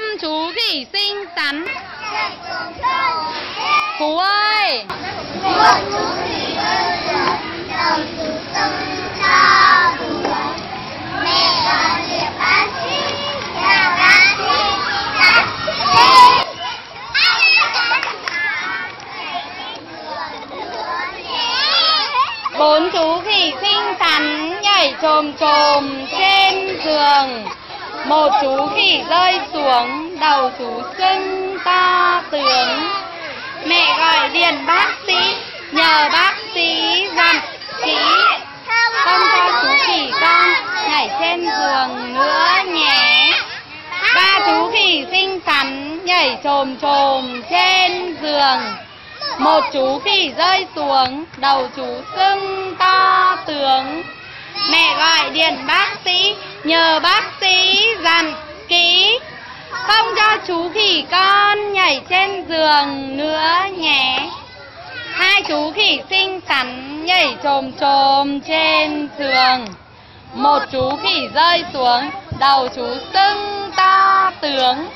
năm chú khỉ xinh xắn Phú ơi! Bốn chú khỉ xinh xắn nhảy chồm chồm trên giường. Một chú khỉ rơi xuống đầu chú sưng to tướng. Mẹ gọi điện bác sĩ nhờ bác sĩ dặn kỹ Không cho chú khỉ con nhảy trên giường nữa nhé. Ba chú khỉ xinh xắn nhảy chồm chồm trên giường. Một chú khỉ rơi xuống, đầu chú sưng to tướng. Mẹ gọi điện bác sĩ, nhờ bác sĩ dặn kỹ, không cho chú khỉ con nhảy trên giường nữa nhé. Hai chú khỉ xinh xắn nhảy chồm chồm trên giường. Một chú khỉ rơi xuống, đầu chú sưng to tướng.